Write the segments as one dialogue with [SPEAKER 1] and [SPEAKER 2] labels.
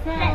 [SPEAKER 1] Okay.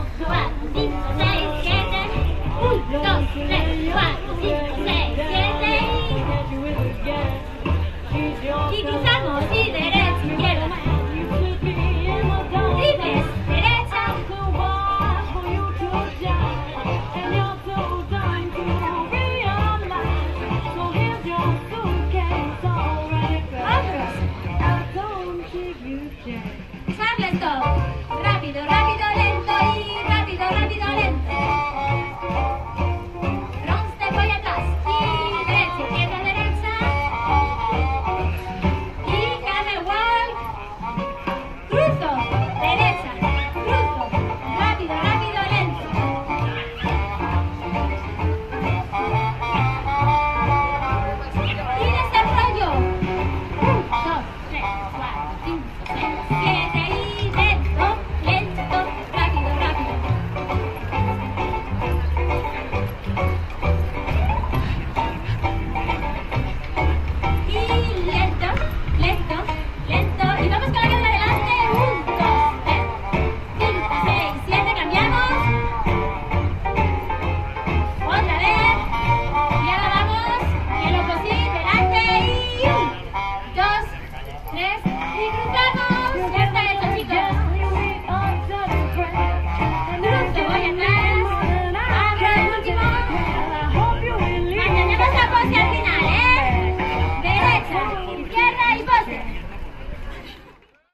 [SPEAKER 1] です。